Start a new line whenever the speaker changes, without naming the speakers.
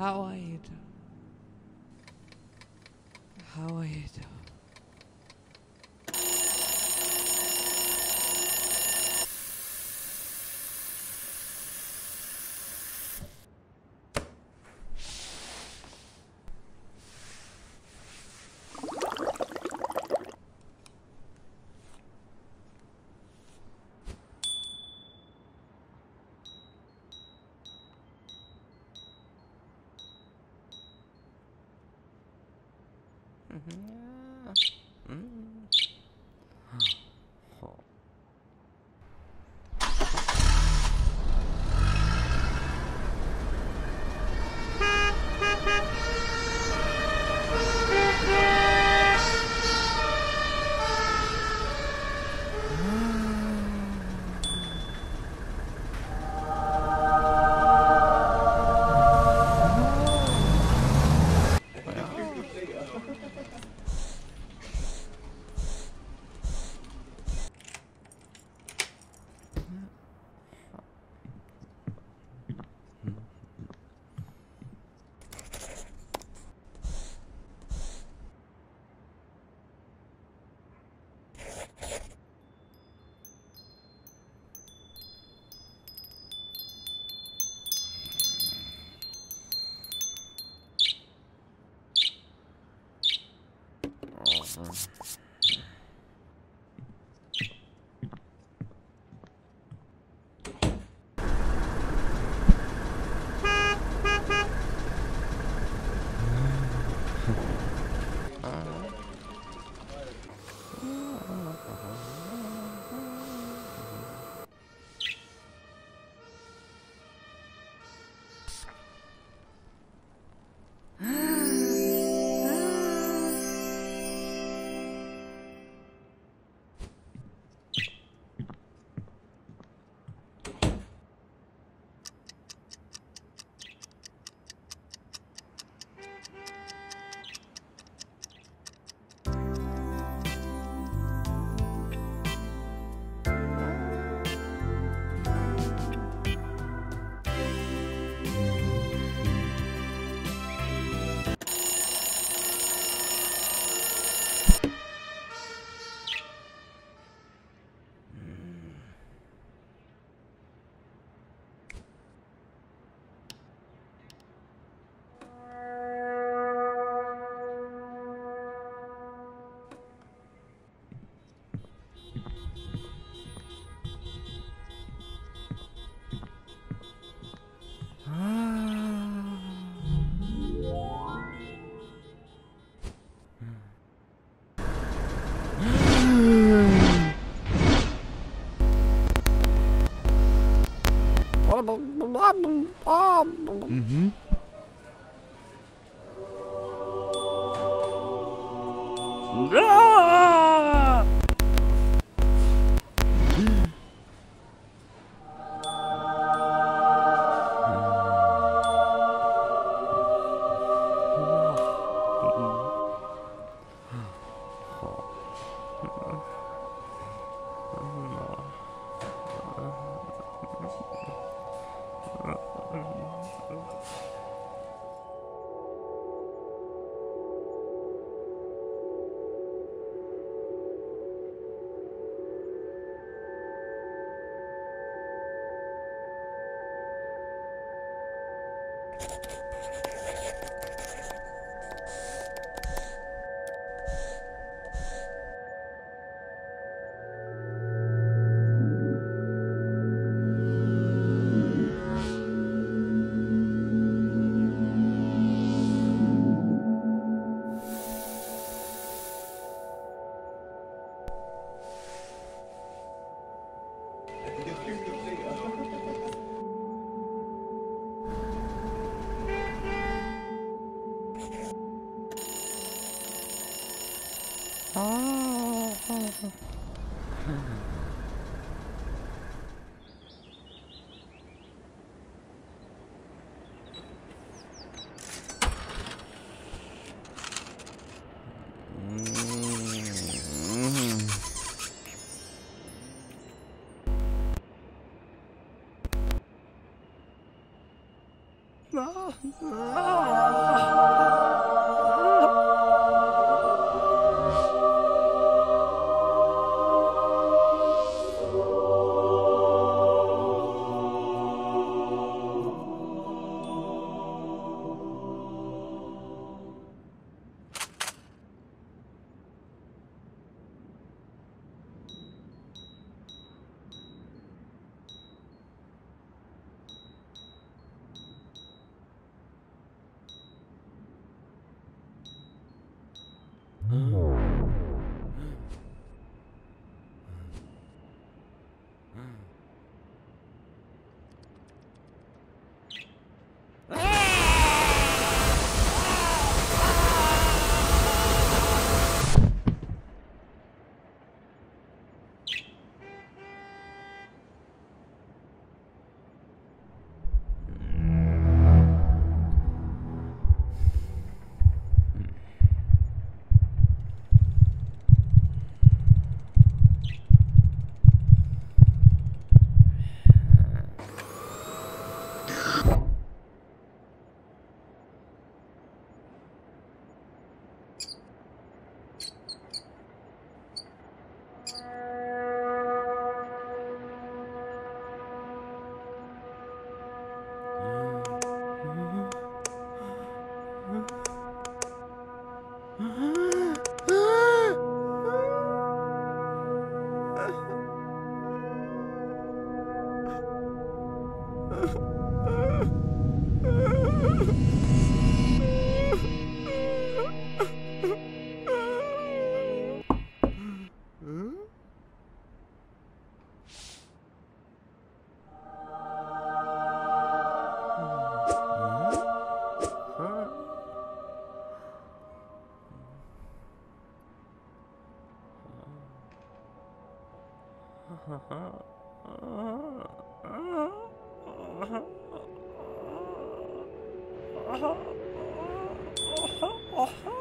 How are you doing? How are you doing? Mm-hmm. time. No! beautiful. Ah, ah. Oh, oh, oh, oh, oh.